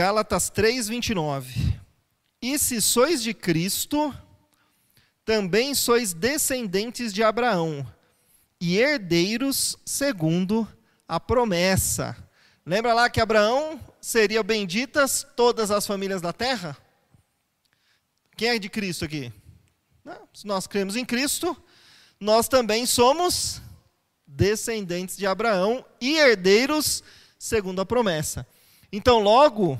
Gálatas 3, 29. E se sois de Cristo, também sois descendentes de Abraão e herdeiros segundo a promessa. Lembra lá que Abraão seria benditas todas as famílias da terra? Quem é de Cristo aqui? Se nós cremos em Cristo, nós também somos descendentes de Abraão e herdeiros segundo a promessa. Então, logo,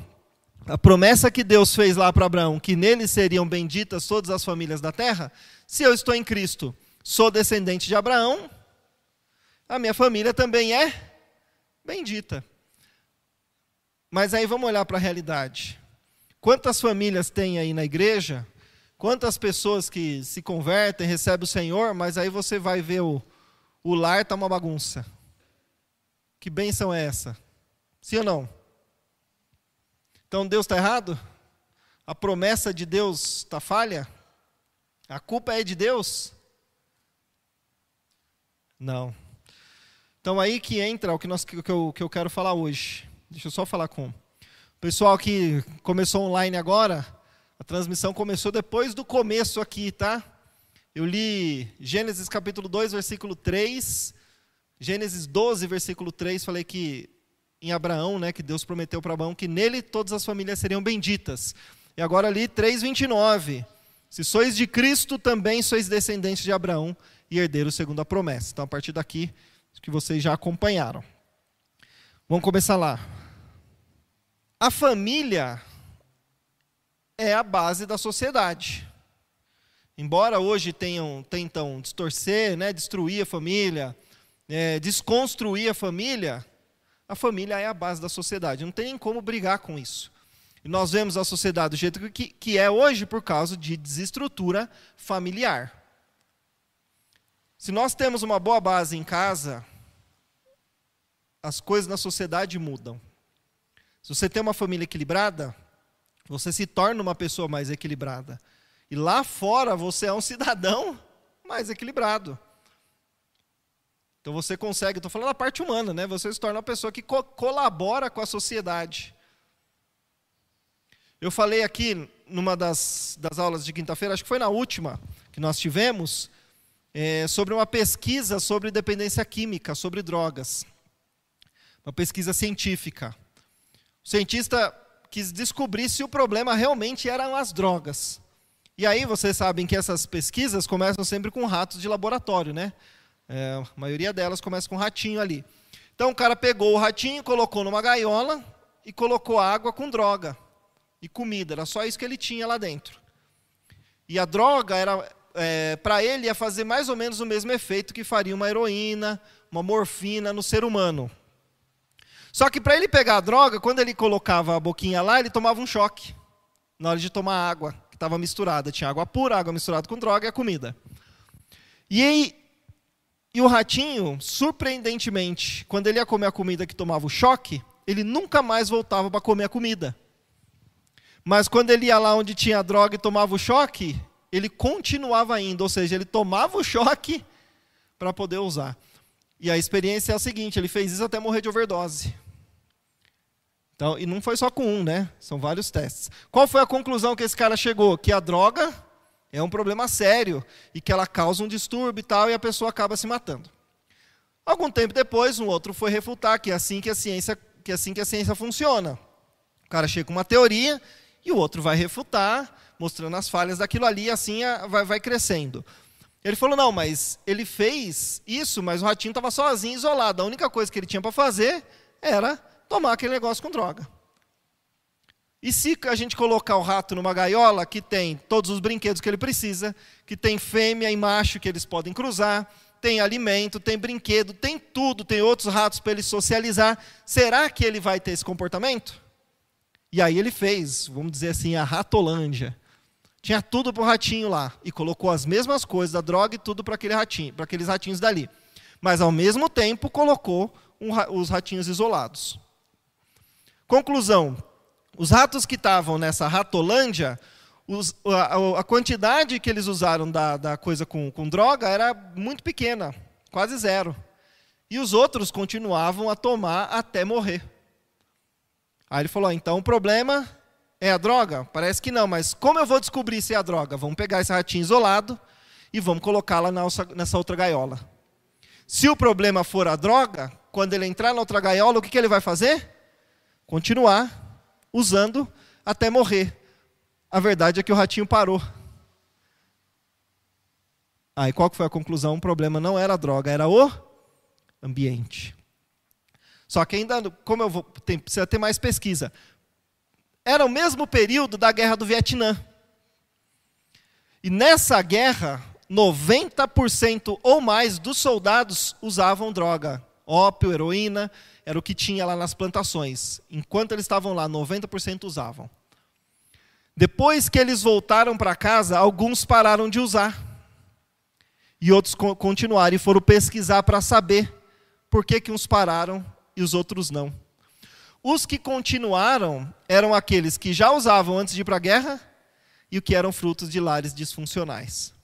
a promessa que Deus fez lá para Abraão, que nele seriam benditas todas as famílias da terra, se eu estou em Cristo, sou descendente de Abraão, a minha família também é bendita. Mas aí vamos olhar para a realidade. Quantas famílias tem aí na igreja? Quantas pessoas que se convertem, recebem o Senhor, mas aí você vai ver o, o lar está uma bagunça. Que bênção é essa? Sim ou não? Então Deus está errado? A promessa de Deus está falha? A culpa é de Deus? Não. Então aí que entra o que, nós, que, eu, que eu quero falar hoje. Deixa eu só falar com o pessoal que começou online agora. A transmissão começou depois do começo aqui, tá? Eu li Gênesis capítulo 2, versículo 3, Gênesis 12, versículo 3, falei que em Abraão, né, que Deus prometeu para Abraão que nele todas as famílias seriam benditas. E agora ali 3:29. Se sois de Cristo, também sois descendentes de Abraão e herdeiros segundo a promessa. Então a partir daqui que vocês já acompanharam. Vamos começar lá. A família é a base da sociedade. Embora hoje tenham, tentam distorcer, né, destruir a família, é, desconstruir a família, a família é a base da sociedade. Não tem como brigar com isso. E nós vemos a sociedade do jeito que, que é hoje por causa de desestrutura familiar. Se nós temos uma boa base em casa, as coisas na sociedade mudam. Se você tem uma família equilibrada, você se torna uma pessoa mais equilibrada. E lá fora você é um cidadão mais equilibrado. Então você consegue, estou falando da parte humana, né? Você se torna uma pessoa que co colabora com a sociedade. Eu falei aqui numa das, das aulas de quinta-feira, acho que foi na última que nós tivemos, é, sobre uma pesquisa sobre dependência química, sobre drogas. Uma pesquisa científica. O cientista quis descobrir se o problema realmente eram as drogas. E aí vocês sabem que essas pesquisas começam sempre com ratos de laboratório, né? É, a maioria delas começa com um ratinho ali. Então o cara pegou o ratinho, colocou numa gaiola e colocou água com droga e comida. Era só isso que ele tinha lá dentro. E a droga era é, para ele ia fazer mais ou menos o mesmo efeito que faria uma heroína, uma morfina no ser humano. Só que para ele pegar a droga, quando ele colocava a boquinha lá, ele tomava um choque na hora de tomar água, que estava misturada. Tinha água pura, água misturada com droga e a comida. E aí, e o ratinho, surpreendentemente, quando ele ia comer a comida que tomava o choque, ele nunca mais voltava para comer a comida. Mas quando ele ia lá onde tinha a droga e tomava o choque, ele continuava indo, ou seja, ele tomava o choque para poder usar. E a experiência é a seguinte: ele fez isso até morrer de overdose. Então, e não foi só com um, né? São vários testes. Qual foi a conclusão que esse cara chegou? Que a droga é um problema sério e que ela causa um distúrbio e tal, e a pessoa acaba se matando. Algum tempo depois, um outro foi refutar que é assim que a ciência, que é assim que a ciência funciona. O cara chega com uma teoria e o outro vai refutar, mostrando as falhas daquilo ali, e assim vai, vai crescendo. Ele falou: não, mas ele fez isso, mas o ratinho estava sozinho, isolado. A única coisa que ele tinha para fazer era tomar aquele negócio com droga. E se a gente colocar o rato numa gaiola que tem todos os brinquedos que ele precisa, que tem fêmea e macho que eles podem cruzar, tem alimento, tem brinquedo, tem tudo, tem outros ratos para ele socializar, será que ele vai ter esse comportamento? E aí ele fez, vamos dizer assim, a ratolândia. Tinha tudo para o ratinho lá e colocou as mesmas coisas, a droga e tudo para aquele ratinho, para aqueles ratinhos dali. Mas ao mesmo tempo colocou um, os ratinhos isolados. Conclusão: os ratos que estavam nessa ratolândia, os, a, a, quantidade que eles usaram da, da coisa com, com droga era muito pequena, quase zero. E os outros continuavam a tomar até morrer. Aí ele falou: então o problema é a droga? Parece que não, mas como eu vou descobrir se é a droga? Vamos pegar esse ratinho isolado e vamos colocá-la nessa outra gaiola. Se o problema for a droga, quando ele entrar na outra gaiola, o que, que ele vai fazer? Continuar usando até morrer. A verdade é que o ratinho parou. Aí qual que foi a conclusão? O problema não era a droga, era o ambiente. Só que ainda, como eu vou, tem, precisa ter mais pesquisa. Era o mesmo período da guerra do Vietnã. E nessa guerra, 90% ou mais dos soldados usavam droga. Ópio, heroína, era o que tinha lá nas plantações. Enquanto eles estavam lá, 90% usavam. Depois que eles voltaram para casa, alguns pararam de usar. E outros continuaram e foram pesquisar para saber por que, que uns pararam e os outros não. Os que continuaram eram aqueles que já usavam antes de ir para a guerra e o que eram frutos de lares disfuncionais.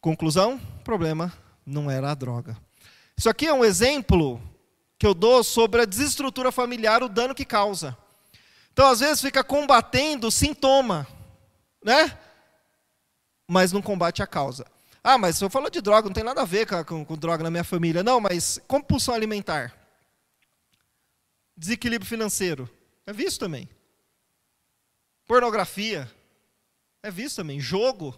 Conclusão: o problema não era a droga. Isso aqui é um exemplo que eu dou sobre a desestrutura familiar, o dano que causa. Então, às vezes, fica combatendo o sintoma, né? Mas não combate a causa. Ah, mas se eu falar de droga, não tem nada a ver com, com, com droga na minha família. Não, mas compulsão alimentar. Desequilíbrio financeiro. É visto também. Pornografia. É visto também. Jogo.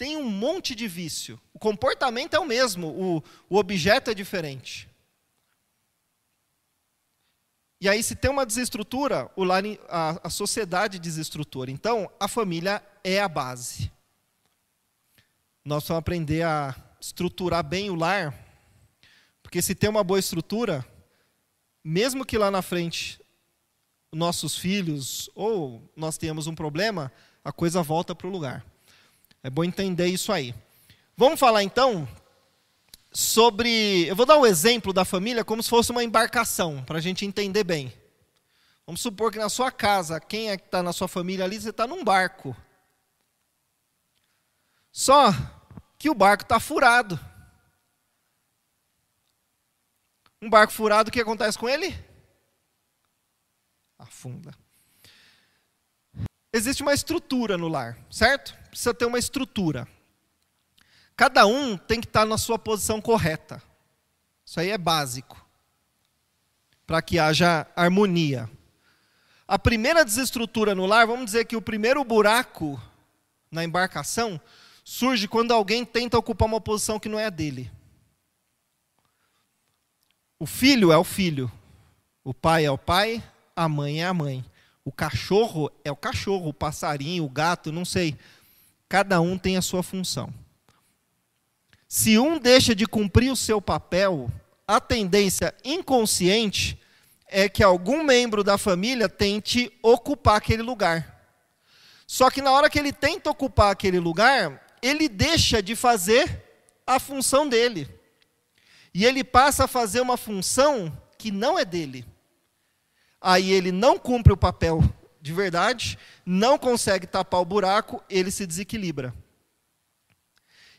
Tem um monte de vício. O comportamento é o mesmo, o, o objeto é diferente. E aí, se tem uma desestrutura, o lar, a, a sociedade desestrutura. Então, a família é a base nós vamos aprender a estruturar bem o lar, porque se tem uma boa estrutura, mesmo que lá na frente nossos filhos ou nós tenhamos um problema, a coisa volta para o lugar. É bom entender isso aí. Vamos falar então sobre. Eu vou dar um exemplo da família como se fosse uma embarcação, para a gente entender bem. Vamos supor que na sua casa, quem é que está na sua família ali, você está num barco. Só que o barco está furado. Um barco furado, o que acontece com ele? Afunda. Existe uma estrutura no lar, certo? Precisa ter uma estrutura. Cada um tem que estar na sua posição correta. Isso aí é básico. Para que haja harmonia. A primeira desestrutura no lar, vamos dizer que o primeiro buraco na embarcação surge quando alguém tenta ocupar uma posição que não é a dele. O filho é o filho, o pai é o pai, a mãe é a mãe. O cachorro é o cachorro, o passarinho, o gato, não sei. Cada um tem a sua função. Se um deixa de cumprir o seu papel, a tendência inconsciente é que algum membro da família tente ocupar aquele lugar. Só que na hora que ele tenta ocupar aquele lugar, ele deixa de fazer a função dele. E ele passa a fazer uma função que não é dele. Aí ele não cumpre o papel de verdade, não consegue tapar o buraco, ele se desequilibra.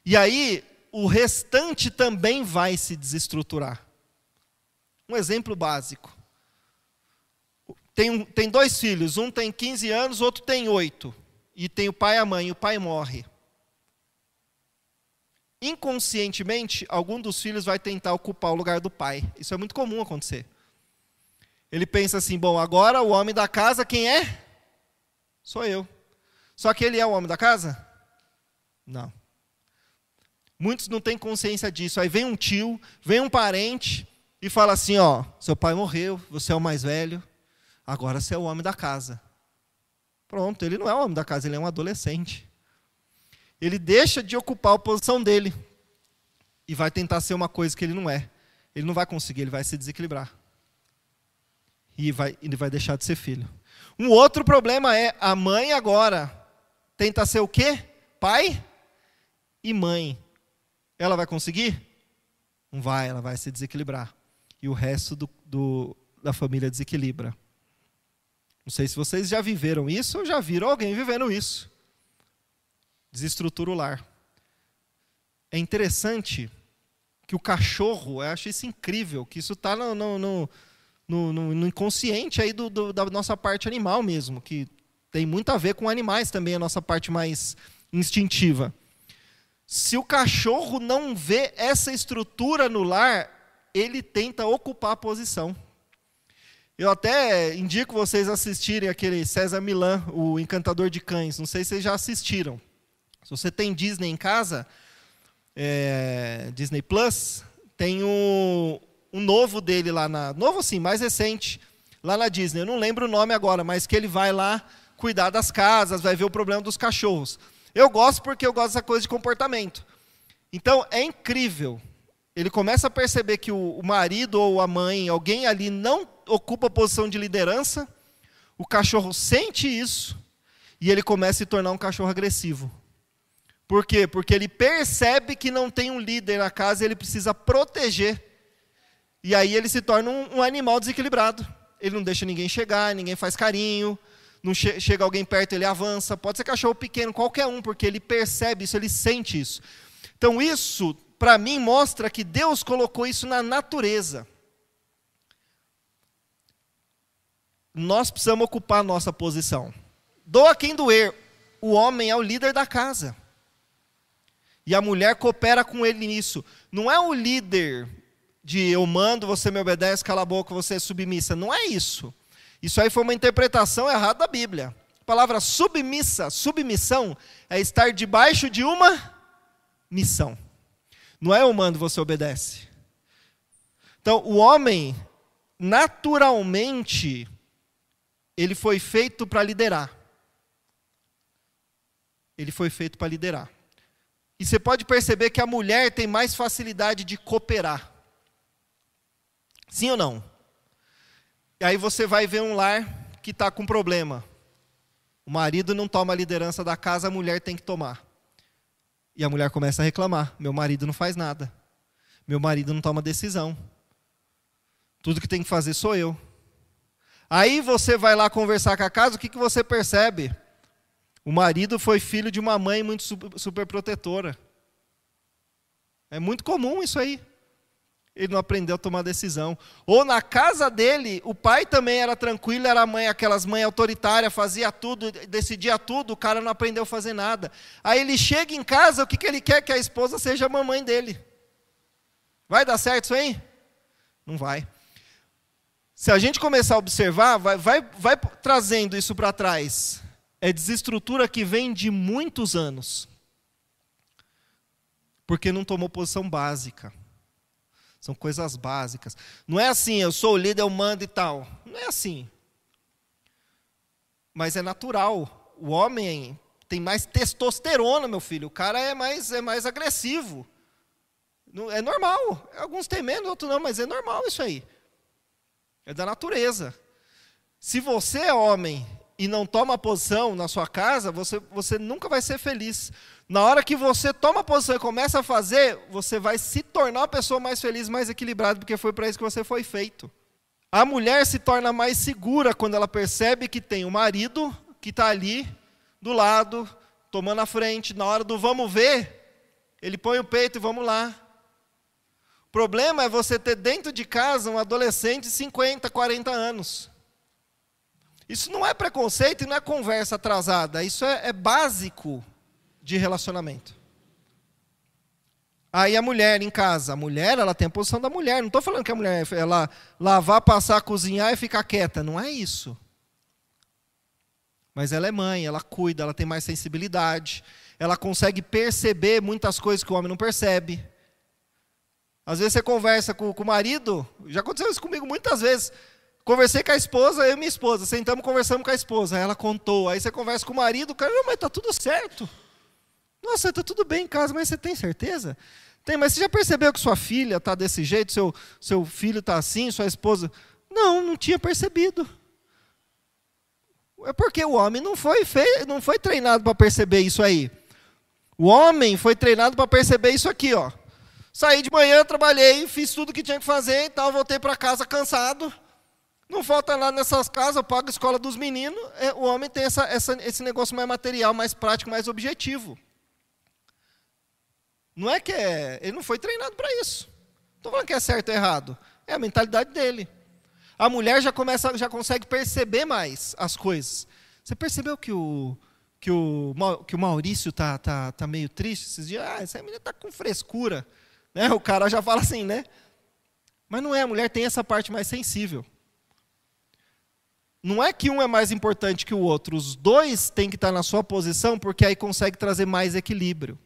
E aí o restante também vai se desestruturar. Um exemplo básico. Tem, tem dois filhos, um tem 15 anos, outro tem 8. E tem o pai e a mãe, o pai morre inconscientemente, algum dos filhos vai tentar ocupar o lugar do pai. Isso é muito comum acontecer. Ele pensa assim: bom, agora o homem da casa, quem é? Sou eu. Só que ele é o homem da casa? Não. Muitos não têm consciência disso. Aí vem um tio, vem um parente e fala assim: ó, seu pai morreu, você é o mais velho, agora você é o homem da casa. Pronto, ele não é o homem da casa, ele é um adolescente ele deixa de ocupar a posição dele e vai tentar ser uma coisa que ele não é. Ele não vai conseguir, ele vai se desequilibrar. E vai, ele vai deixar de ser filho. Um outro problema é a mãe agora tenta ser o quê? Pai e mãe. Ela vai conseguir? Não vai, ela vai se desequilibrar. E o resto do, do, da família desequilibra. Não sei se vocês já viveram isso ou já viram alguém vivendo isso desestrutura o lar. É interessante que o cachorro, eu acho isso incrível, que isso está no, no, no, no, no, no inconsciente aí do, do, da nossa parte animal mesmo, que tem muito a ver com animais também, a nossa parte mais instintiva. Se o cachorro não vê essa estrutura no lar, ele tenta ocupar a posição. Eu até indico vocês assistirem aquele César Milan, o Encantador de Cães. Não sei se vocês já assistiram. Se você tem Disney em casa, é, Disney Plus, tem um, um novo dele lá na. Novo assim, mais recente, lá na Disney. Eu não lembro o nome agora, mas que ele vai lá cuidar das casas, vai ver o problema dos cachorros. Eu gosto porque eu gosto dessa coisa de comportamento. Então é incrível. Ele começa a perceber que o, o marido ou a mãe, alguém ali não ocupa a posição de liderança, o cachorro sente isso e ele começa a se tornar um cachorro agressivo. Por quê? Porque ele percebe que não tem um líder na casa e ele precisa proteger. E aí ele se torna um, um animal desequilibrado. Ele não deixa ninguém chegar, ninguém faz carinho, não che chega alguém perto, ele avança. Pode ser cachorro pequeno, qualquer um, porque ele percebe isso, ele sente isso. Então, isso, para mim, mostra que Deus colocou isso na natureza. Nós precisamos ocupar a nossa posição. Doa quem doer. O homem é o líder da casa. E a mulher coopera com ele nisso. Não é o líder de eu mando, você me obedece, cala a boca, você é submissa. Não é isso. Isso aí foi uma interpretação errada da Bíblia. A palavra submissa, submissão, é estar debaixo de uma missão. Não é eu mando, você obedece. Então, o homem, naturalmente, ele foi feito para liderar. Ele foi feito para liderar. E você pode perceber que a mulher tem mais facilidade de cooperar. Sim ou não? E aí você vai ver um lar que está com problema. O marido não toma a liderança da casa, a mulher tem que tomar. E a mulher começa a reclamar: meu marido não faz nada. Meu marido não toma decisão. Tudo que tem que fazer sou eu. Aí você vai lá conversar com a casa, o que, que você percebe? O marido foi filho de uma mãe muito super protetora. É muito comum isso aí ele não aprendeu a tomar decisão. Ou na casa dele, o pai também era tranquilo, era mãe, aquelas mães autoritárias, fazia tudo, decidia tudo, o cara não aprendeu a fazer nada. Aí ele chega em casa, o que, que ele quer? Que a esposa seja a mamãe dele. Vai dar certo isso aí? Não vai. Se a gente começar a observar, vai, vai, vai trazendo isso para trás. É desestrutura que vem de muitos anos. Porque não tomou posição básica. São coisas básicas. Não é assim, eu sou o líder, eu mando e tal. Não é assim. Mas é natural. O homem tem mais testosterona, meu filho. O cara é mais, é mais agressivo. É normal. Alguns têm menos, outros não, mas é normal isso aí. É da natureza. Se você é homem e não toma posição na sua casa, você, você nunca vai ser feliz. Na hora que você toma posição e começa a fazer, você vai se tornar uma pessoa mais feliz, mais equilibrada, porque foi para isso que você foi feito. A mulher se torna mais segura quando ela percebe que tem o um marido que está ali do lado, tomando a frente. Na hora do vamos ver, ele põe o peito e vamos lá. O problema é você ter dentro de casa um adolescente de 50, 40 anos. Isso não é preconceito e não é conversa atrasada, isso é, é básico de relacionamento. Aí a mulher em casa, a mulher, ela tem a posição da mulher. Não estou falando que a mulher ela lavar, passar, cozinhar e ficar quieta. Não é isso. Mas ela é mãe, ela cuida, ela tem mais sensibilidade, ela consegue perceber muitas coisas que o homem não percebe. Às vezes você conversa com, com o marido, já aconteceu isso comigo muitas vezes. Conversei com a esposa, eu e minha esposa, sentamos conversamos com a esposa, ela contou. Aí você conversa com o marido, cara, mas está tudo certo. Nossa, está tudo bem em casa, mas você tem certeza? Tem, mas você já percebeu que sua filha está desse jeito, seu, seu filho está assim, sua esposa. Não, não tinha percebido. É porque o homem não foi, feio, não foi treinado para perceber isso aí. O homem foi treinado para perceber isso aqui, ó. Saí de manhã, trabalhei, fiz tudo que tinha que fazer e tal, voltei para casa cansado. Não falta lá nessas casas, eu pago a escola dos meninos. É, o homem tem essa, essa, esse negócio mais material, mais prático, mais objetivo. Não é que é, ele não foi treinado para isso. Estou falando que é certo ou errado. É a mentalidade dele. A mulher já começa, já consegue perceber mais as coisas. Você percebeu que o que o, que o Maurício tá, tá, tá meio triste esses dias? Ah, essa menina tá com frescura. Né? O cara já fala assim, né? Mas não é, a mulher tem essa parte mais sensível. Não é que um é mais importante que o outro, os dois têm que estar na sua posição, porque aí consegue trazer mais equilíbrio.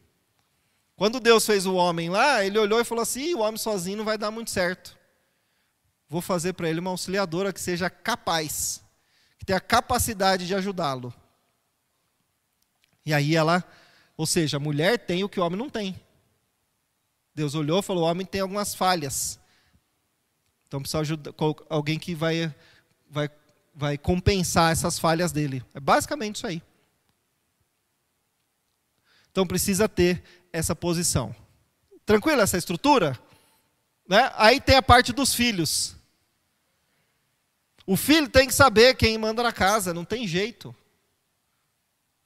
Quando Deus fez o homem lá, ele olhou e falou assim: o homem sozinho não vai dar muito certo. Vou fazer para ele uma auxiliadora que seja capaz, que tenha a capacidade de ajudá-lo. E aí ela, ou seja, a mulher tem o que o homem não tem. Deus olhou e falou: o homem tem algumas falhas. Então precisa ajudar alguém que vai, vai vai compensar essas falhas dele. É basicamente isso aí. Então precisa ter essa posição. Tranquila essa estrutura? Né? Aí tem a parte dos filhos. O filho tem que saber quem manda na casa, não tem jeito.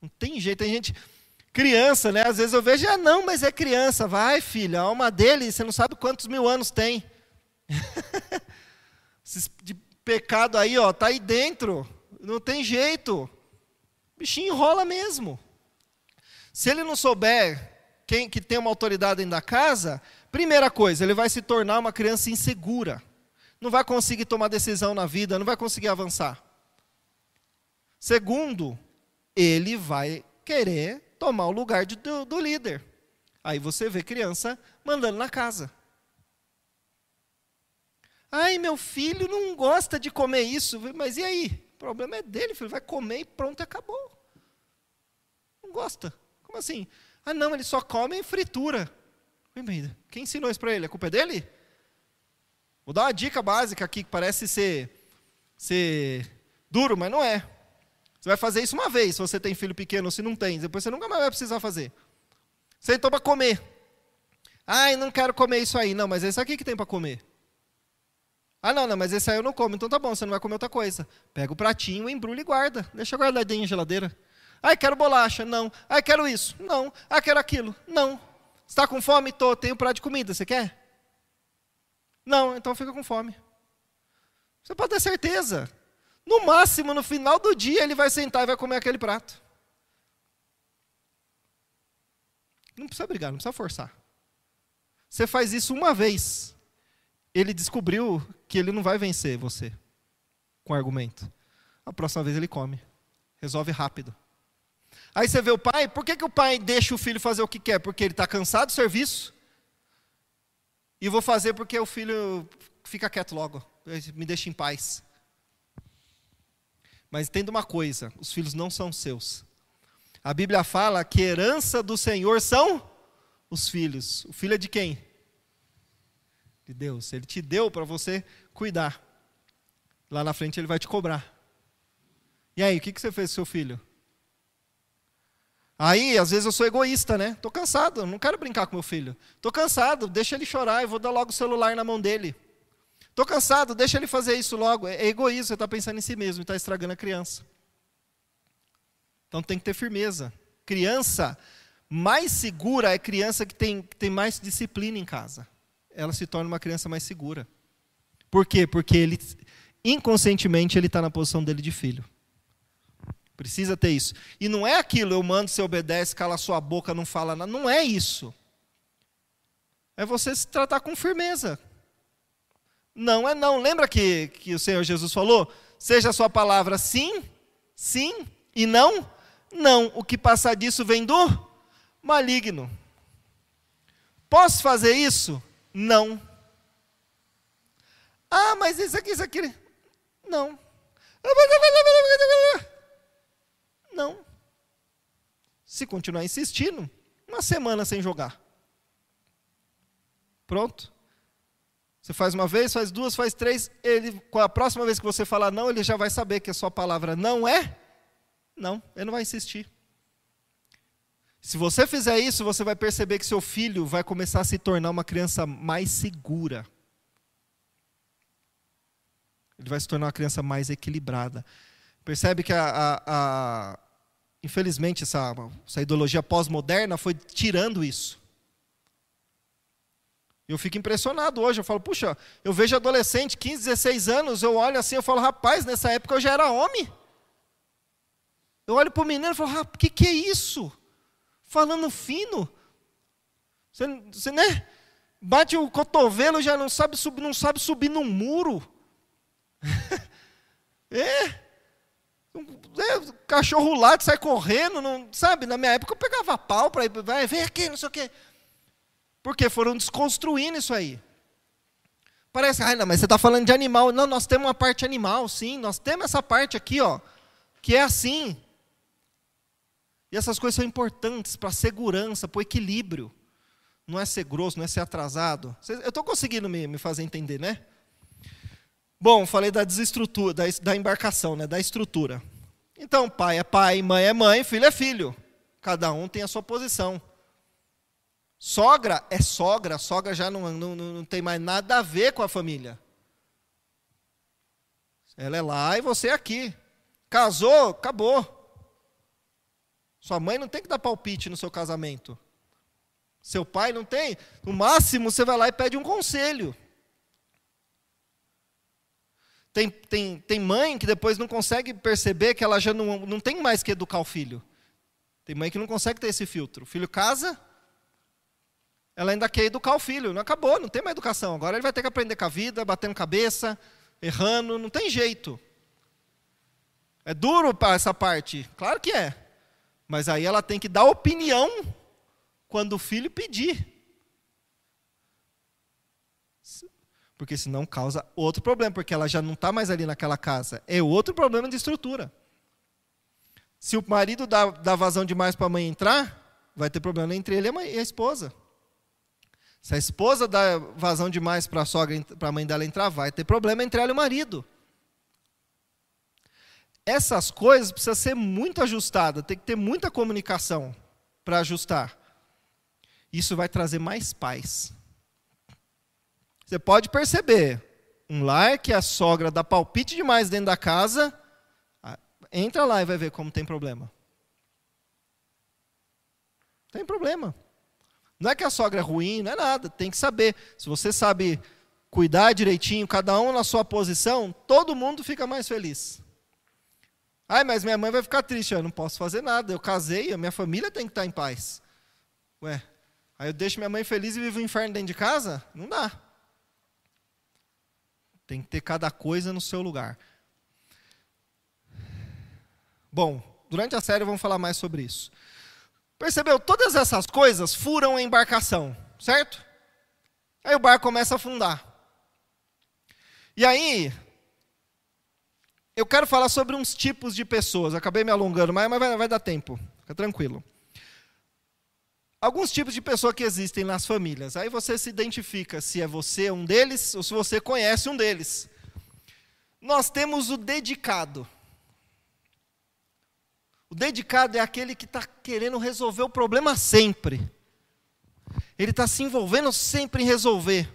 Não tem jeito, tem gente. Criança, né? Às vezes eu vejo, ah, não, mas é criança. Vai, filho, a alma dele, você não sabe quantos mil anos tem. de pecado aí, ó, tá aí dentro. Não tem jeito. O bichinho enrola mesmo. Se ele não souber quem que tem uma autoridade dentro da casa, primeira coisa, ele vai se tornar uma criança insegura. Não vai conseguir tomar decisão na vida, não vai conseguir avançar. Segundo, ele vai querer tomar o lugar de, do, do líder. Aí você vê criança mandando na casa. Ai, meu filho não gosta de comer isso. Mas e aí? O problema é dele, filho. Vai comer e pronto, acabou. Não gosta. Como assim? Ah, não, ele só come em fritura. Quem ensinou isso para ele? A culpa é dele? Vou dar uma dica básica aqui que parece ser, ser duro, mas não é. Você vai fazer isso uma vez, se você tem filho pequeno ou se não tem. Depois você nunca mais vai precisar fazer. Você então para comer. Ai, não quero comer isso aí. Não, mas isso aqui que tem para comer. Ah, não, não, mas esse aí eu não como. Então tá bom, você não vai comer outra coisa. Pega o pratinho, embrulha e guarda. Deixa guardadinho na geladeira. Ai, quero bolacha. Não. Ai, quero isso. Não. Ai, quero aquilo. Não. Está com fome? Tô. Tenho prato de comida. Você quer? Não. Então fica com fome. Você pode ter certeza. No máximo, no final do dia, ele vai sentar e vai comer aquele prato. Não precisa brigar, não precisa forçar. Você faz isso uma vez ele descobriu que ele não vai vencer você com argumento. A próxima vez ele come. Resolve rápido. Aí você vê o pai, por que, que o pai deixa o filho fazer o que quer? Porque ele está cansado do serviço. E vou fazer porque o filho fica quieto logo, me deixa em paz. Mas entenda uma coisa: os filhos não são seus. A Bíblia fala que herança do Senhor são os filhos. O filho é de quem? de Deus. Ele te deu para você cuidar. Lá na frente ele vai te cobrar. E aí, o que, que você fez com seu filho? Aí, às vezes eu sou egoísta, né? Estou cansado, não quero brincar com meu filho. Estou cansado, deixa ele chorar, eu vou dar logo o celular na mão dele. Estou cansado, deixa ele fazer isso logo. É egoísmo, você está pensando em si mesmo está estragando a criança. Então tem que ter firmeza. Criança mais segura é criança que tem, que tem mais disciplina em casa ela se torna uma criança mais segura. Por quê? Porque ele, inconscientemente, ele está na posição dele de filho. Precisa ter isso. E não é aquilo, eu mando, você obedece, cala sua boca, não fala nada. Não é isso. É você se tratar com firmeza. Não é não. Lembra que, que o Senhor Jesus falou? Seja a sua palavra sim, sim, e não, não. O que passar disso vem do maligno. Posso fazer isso? Não. Ah, mas isso aqui, isso aqui. Não. Não. Se continuar insistindo, uma semana sem jogar. Pronto. Você faz uma vez, faz duas, faz três. Ele, com a próxima vez que você falar não, ele já vai saber que a sua palavra não é. Não, ele não vai insistir. Se você fizer isso, você vai perceber que seu filho vai começar a se tornar uma criança mais segura. Ele vai se tornar uma criança mais equilibrada. Percebe que, a, a, a infelizmente, essa, essa ideologia pós-moderna foi tirando isso. Eu fico impressionado hoje. Eu falo, puxa, eu vejo adolescente, 15, 16 anos, eu olho assim, eu falo, rapaz, nessa época eu já era homem. Eu olho para o menino e falo, o que, que é isso? Falando fino. Você, você né? Bate o cotovelo, já não sabe subir, não sabe subir num muro. é. É. Cachorro late, sai correndo, não, sabe? Na minha época eu pegava pau para ir, vai, vem aqui, não sei o quê. Porque foram desconstruindo isso aí. Parece, ah, não, mas você está falando de animal. Não, nós temos uma parte animal, sim. Nós temos essa parte aqui, ó, que é assim. E essas coisas são importantes para a segurança, para o equilíbrio. Não é ser grosso, não é ser atrasado. Eu estou conseguindo me, me, fazer entender, né? Bom, falei da desestrutura, da, da embarcação, né? da estrutura. Então, pai é pai, mãe é mãe, filho é filho. Cada um tem a sua posição. Sogra é sogra, sogra já não, não, não tem mais nada a ver com a família. Ela é lá e você é aqui. Casou, acabou. Sua mãe não tem que dar palpite no seu casamento. Seu pai não tem. No máximo, você vai lá e pede um conselho. Tem, tem, tem mãe que depois não consegue perceber que ela já não, não tem mais que educar o filho. Tem mãe que não consegue ter esse filtro. O filho casa, ela ainda quer educar o filho. Não acabou, não tem mais educação. Agora ele vai ter que aprender com a vida, batendo cabeça, errando, não tem jeito. É duro para essa parte? Claro que é. Mas aí ela tem que dar opinião quando o filho pedir. Porque senão causa outro problema, porque ela já não está mais ali naquela casa. É outro problema de estrutura. Se o marido dá, dá vazão demais para a mãe entrar, vai ter problema entre ele e a, mãe, e a esposa. Se a esposa dá vazão demais para a sogra, para a mãe dela entrar, vai ter problema entre ela e o marido. Essas coisas precisam ser muito ajustadas, tem que ter muita comunicação para ajustar. Isso vai trazer mais paz. Você pode perceber, um lar que a sogra dá palpite demais dentro da casa, entra lá e vai ver como tem problema. Tem problema. Não é que a sogra é ruim, não é nada. Tem que saber. Se você sabe cuidar direitinho, cada um na sua posição, todo mundo fica mais feliz. Ai, mas minha mãe vai ficar triste. Eu não posso fazer nada. Eu casei, a minha família tem que estar em paz. Ué, aí eu deixo minha mãe feliz e vivo o um inferno dentro de casa? Não dá. Tem que ter cada coisa no seu lugar. Bom, durante a série vamos falar mais sobre isso. Percebeu? Todas essas coisas furam a embarcação, certo? Aí o barco começa a afundar. E aí, eu quero falar sobre uns tipos de pessoas. Acabei me alongando, mas, vai, vai dar tempo. Fica tranquilo. Alguns tipos de pessoa que existem nas famílias. Aí você se identifica se é você um deles ou se você conhece um deles. Nós temos o dedicado. O dedicado é aquele que está querendo resolver o problema sempre. Ele está se envolvendo sempre em resolver.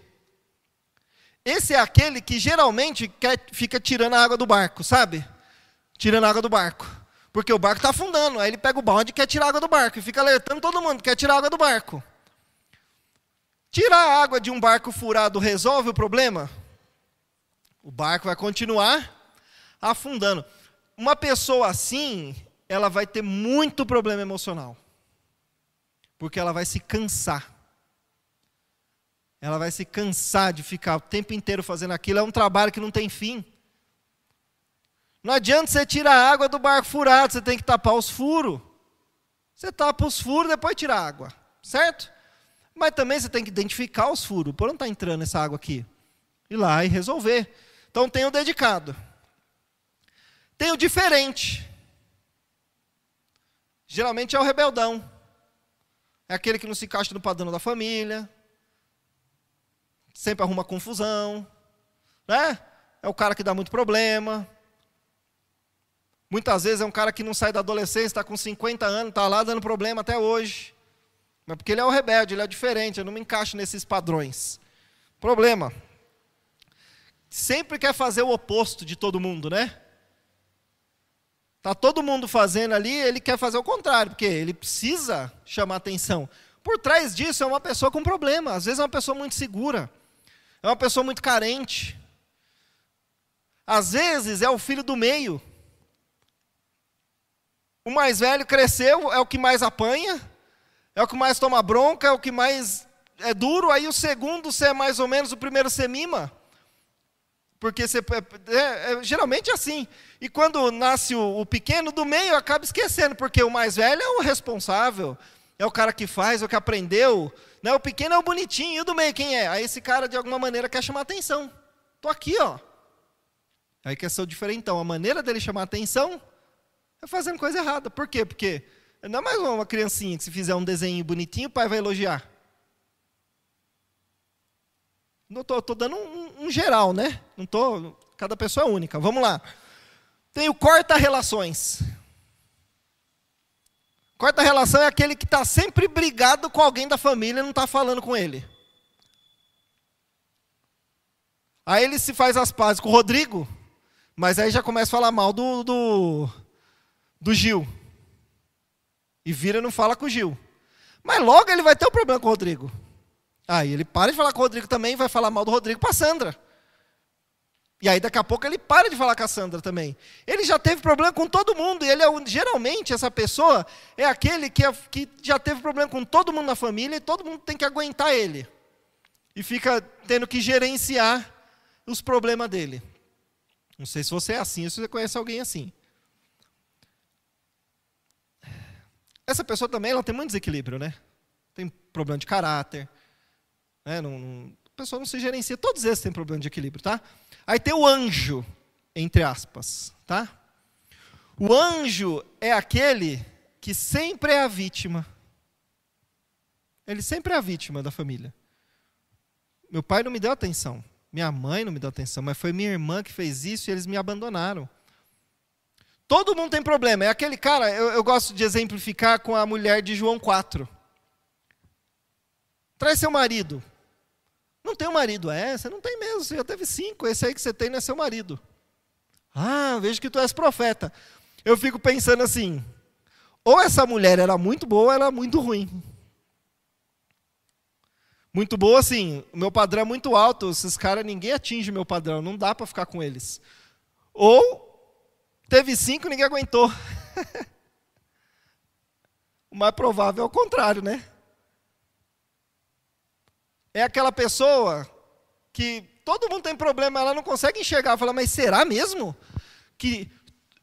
Esse é aquele que geralmente quer, fica tirando a água do barco, sabe? Tirando a água do barco. Porque o barco está afundando. Aí ele pega o balde e quer tirar a água do barco. E fica alertando todo mundo, quer tirar a água do barco. Tirar a água de um barco furado resolve o problema? O barco vai continuar afundando. Uma pessoa assim, ela vai ter muito problema emocional. Porque ela vai se cansar. Ela vai se cansar de ficar o tempo inteiro fazendo aquilo. É um trabalho que não tem fim. Não adianta você tirar a água do barco furado, você tem que tapar os furos. Você tapa os furos, depois tira a água. Certo? Mas também você tem que identificar os furos. Por onde está entrando essa água aqui? Ir lá e resolver. Então tem o dedicado. Tem o diferente. Geralmente é o rebeldão. É aquele que não se encaixa no padrão da família. Sempre arruma confusão. Né? É o cara que dá muito problema. Muitas vezes é um cara que não sai da adolescência, está com 50 anos, está lá dando problema até hoje. Mas porque ele é o rebelde, ele é diferente, eu não me encaixo nesses padrões. Problema. Sempre quer fazer o oposto de todo mundo, né? Está todo mundo fazendo ali, ele quer fazer o contrário, porque ele precisa chamar atenção. por trás disso é uma pessoa com problema. Às vezes é uma pessoa muito segura, é uma pessoa muito carente. Às vezes é o filho do meio. O mais velho cresceu, é o que mais apanha, é o que mais toma bronca, é o que mais é duro. Aí o segundo, você é mais ou menos, o primeiro você mima. Porque você, é, é, é, geralmente é assim. E quando nasce o, o, pequeno, do meio acaba esquecendo, porque o mais velho é o responsável, é o cara que faz, é o que aprendeu. Né? O pequeno é o bonitinho, e o do meio quem é? Aí esse cara, de alguma maneira, quer chamar atenção. Estou aqui, ó. Aí quer ser o diferentão. A maneira dele chamar atenção é fazendo coisa errada. Por quê? Porque não é mais uma criancinha que se fizer um desenho bonitinho, o pai vai elogiar. Não estou dando um, um, geral, né? Não tô, cada pessoa é única. Vamos lá. Tem o corta-relações. Corta-relação é aquele que está sempre brigado com alguém da família e não está falando com ele. Aí ele se faz as pazes com o Rodrigo, mas aí já começa a falar mal do, do, do Gil. E vira e não fala com o Gil. Mas logo ele vai ter um problema com o Rodrigo. Aí ele para de falar com o Rodrigo também e vai falar mal do Rodrigo para a Sandra. E aí daqui a pouco ele para de falar com a Sandra também. Ele já teve problema com todo mundo. E ele é geralmente essa pessoa é aquele que, é, que já teve problema com todo mundo na família e todo mundo tem que aguentar ele. E fica tendo que gerenciar os problemas dele. Não sei se você é assim, se você conhece alguém assim. Essa pessoa também ela tem muito desequilíbrio, né? Tem problema de caráter, né? Não, não, a pessoa não se gerencia. Todos esses têm problema de equilíbrio, tá? Aí tem o anjo, entre aspas, tá? O anjo é aquele que sempre é a vítima. Ele sempre é a vítima da família. Meu pai não me deu atenção, minha mãe não me deu atenção, mas foi minha irmã que fez isso e eles me abandonaram. Todo mundo tem problema. É aquele cara, eu, eu gosto de exemplificar com a mulher de João 4. Traz seu marido. Não tem um marido? É, você não tem mesmo, você já teve cinco, esse aí que você tem não é seu marido. Ah, vejo que tu és profeta. Eu fico pensando assim, ou essa mulher era muito boa ou ela era muito ruim. Muito boa, assim, o meu padrão é muito alto, esses caras, ninguém atinge o meu padrão, não dá para ficar com eles. Ou, teve cinco ninguém aguentou. o mais provável é o contrário, né? é aquela pessoa que todo mundo tem problema, ela não consegue enxergar, fala, mas será mesmo que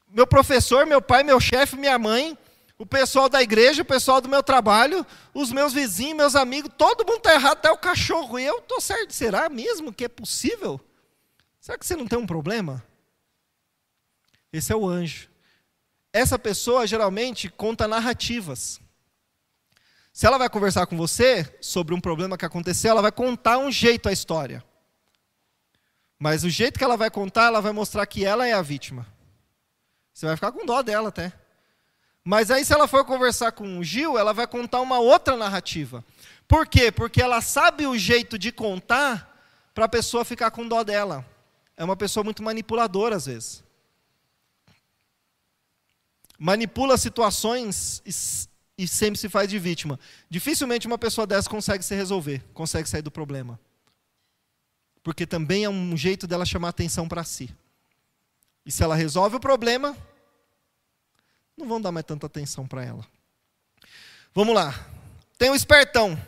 meu professor, meu pai, meu chefe, minha mãe, o pessoal da igreja, o pessoal do meu trabalho, os meus vizinhos, meus amigos, todo mundo está errado, até o cachorro, e eu estou certo, será mesmo que é possível? Será que você não tem um problema? Esse é o anjo. Essa pessoa geralmente conta narrativas. Se ela vai conversar com você sobre um problema que aconteceu, ela vai contar um jeito a história. Mas o jeito que ela vai contar, ela vai mostrar que ela é a vítima. Você vai ficar com dó dela até. Mas aí, se ela for conversar com o Gil, ela vai contar uma outra narrativa. Por quê? Porque ela sabe o jeito de contar para a pessoa ficar com dó dela. É uma pessoa muito manipuladora, às vezes. Manipula situações e sempre se faz de vítima. Dificilmente uma pessoa dessa consegue se resolver, consegue sair do problema. Porque também é um jeito dela chamar atenção para si. E se ela resolve o problema, não vão dar mais tanta atenção para ela. Vamos lá. Tem o espertão.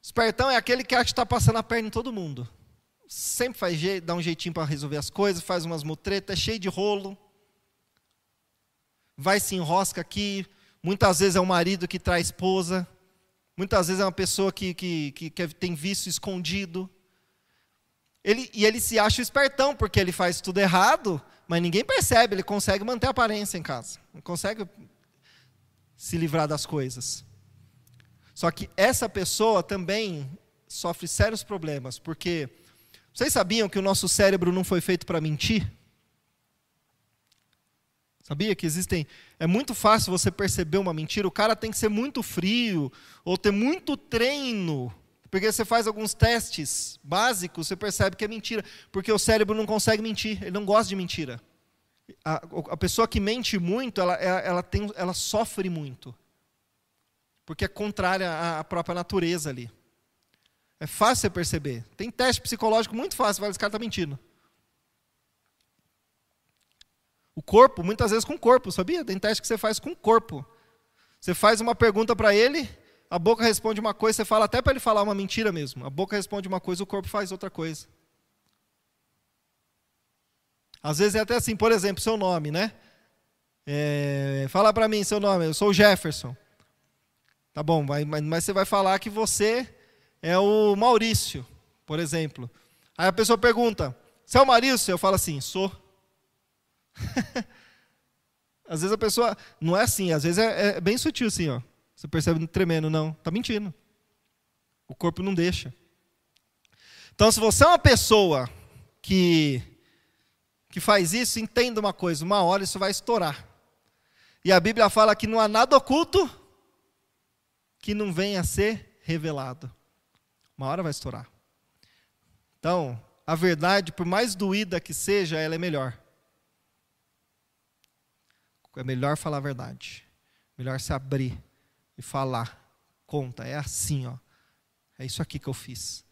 Espertão é aquele que acha que está passando a perna em todo mundo. Sempre faz jeito, dá um jeitinho para resolver as coisas, faz umas mutretas, é cheio de rolo vai se enrosca aqui. Muitas vezes é o marido que traz esposa. Muitas vezes é uma pessoa que, que, que, que tem vício escondido. Ele, e ele se acha espertão, porque ele faz tudo errado, mas ninguém percebe, ele consegue manter a aparência em casa. Não consegue se livrar das coisas. Só que essa pessoa também sofre sérios problemas, porque vocês sabiam que o nosso cérebro não foi feito para mentir? Sabia que existem. É muito fácil você perceber uma mentira. O cara tem que ser muito frio ou ter muito treino. Porque você faz alguns testes básicos, você percebe que é mentira. Porque o cérebro não consegue mentir, ele não gosta de mentira. A, a pessoa que mente muito, ela, ela, ela, tem, ela sofre muito. porque é contrária à própria natureza ali. É fácil você perceber. Tem teste psicológico muito fácil, vai, esse cara está mentindo. O corpo, muitas vezes com o corpo, sabia? Tem teste que você faz com o corpo. Você faz uma pergunta para ele, a boca responde uma coisa, você fala até para ele falar uma mentira mesmo. A boca responde uma coisa, o corpo faz outra coisa. Às vezes é até assim, por exemplo, seu nome, né? É, fala para mim seu nome, eu sou Jefferson. Tá bom, mas, mas você vai falar que você é o Maurício, por exemplo. Aí a pessoa pergunta, você é o Maurício? Eu falo assim, sou. às vezes a pessoa. Não é assim, às vezes é, é bem sutil assim, ó. Você percebe tremendo, não. Está mentindo. O corpo não deixa. Então, se você é uma pessoa que, que faz isso, entenda uma coisa: uma hora isso vai estourar. E a Bíblia fala que não há nada oculto que não venha a ser revelado. Uma hora vai estourar. Então, a verdade, por mais doída que seja, ela é melhor. É melhor falar a verdade. Melhor se abrir e falar. Conta, é assim, ó. É isso aqui que eu fiz.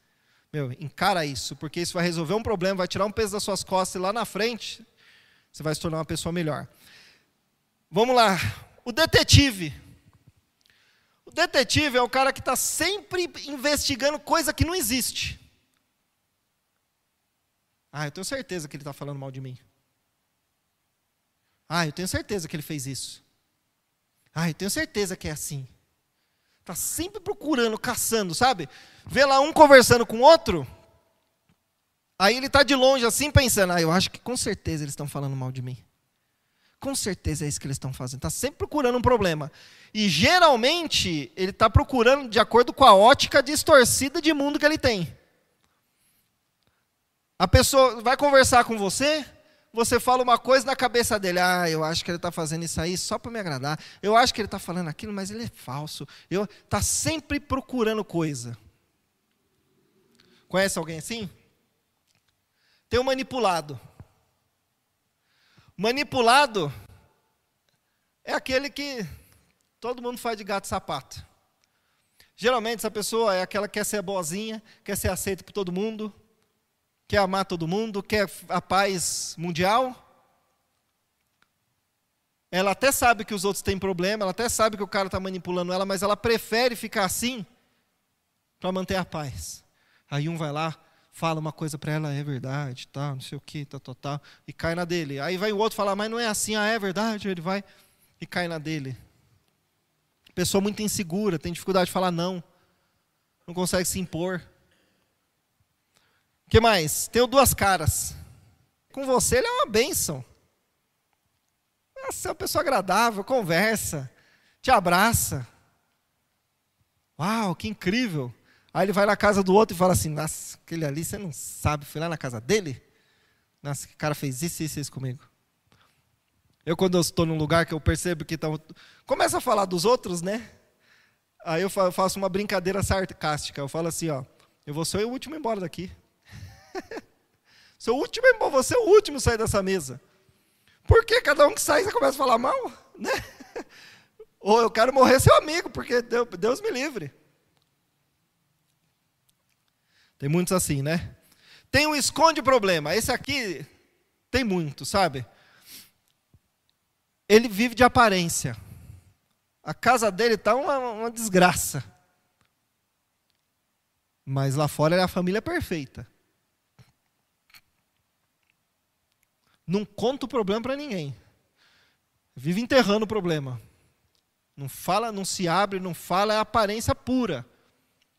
Meu, encara isso, porque isso vai resolver um problema, vai tirar um peso das suas costas e lá na frente você vai se tornar uma pessoa melhor. Vamos lá. O detetive. O detetive é o cara que está sempre investigando coisa que não existe. Ah, eu tenho certeza que ele está falando mal de mim. Ah, eu tenho certeza que ele fez isso. Ah, eu tenho certeza que é assim. Está sempre procurando, caçando, sabe? Vê lá um conversando com o outro. Aí ele está de longe assim pensando, ah, eu acho que com certeza eles estão falando mal de mim. Com certeza é isso que eles estão fazendo. Está sempre procurando um problema. E geralmente ele está procurando de acordo com a ótica distorcida de mundo que ele tem. A pessoa vai conversar com você, você fala uma coisa na cabeça dele, ah, eu acho que ele está fazendo isso aí só para me agradar. Eu acho que ele está falando aquilo, mas ele é falso. Eu está sempre procurando coisa. Conhece alguém assim? Tem um manipulado. Manipulado é aquele que todo mundo faz de gato sapato. Geralmente essa pessoa é aquela que quer ser boazinha, quer ser aceita por todo mundo, quer amar todo mundo, quer a paz mundial. Ela até sabe que os outros têm problema, ela até sabe que o cara está manipulando ela, mas ela prefere ficar assim para manter a paz. Aí um vai lá, fala uma coisa para ela, é verdade, tá, não sei o que, tá, total, tá, e cai na dele. Aí vai o outro falar, mas não é assim, ah, é verdade, ele vai e cai na dele. Pessoa muito insegura, tem dificuldade de falar não, não consegue se impor que mais? Tenho duas caras. Com você ele é uma bênção. Você é uma pessoa agradável, conversa, te abraça. Uau, que incrível. Aí ele vai na casa do outro e fala assim: Nossa, aquele ali você não sabe, fui lá na casa dele? Nossa, que cara fez isso isso, isso comigo. Eu, quando eu estou num lugar que eu percebo que estão. Começa a falar dos outros, né? Aí eu faço uma brincadeira sarcástica. Eu falo assim: Ó, eu vou ser o último embora daqui. Seu último você é o último a sair dessa mesa. Por que cada um que sai você começa a falar mal? Né? Ou eu quero morrer seu amigo, porque Deus me livre. Tem muitos assim, né? Tem um esconde problema. Esse aqui tem muito, sabe? Ele vive de aparência. A casa dele está uma, uma desgraça. Mas lá fora é a família perfeita. Não conta o problema para ninguém. Vive enterrando o problema. Não fala, não se abre, não fala, é aparência pura.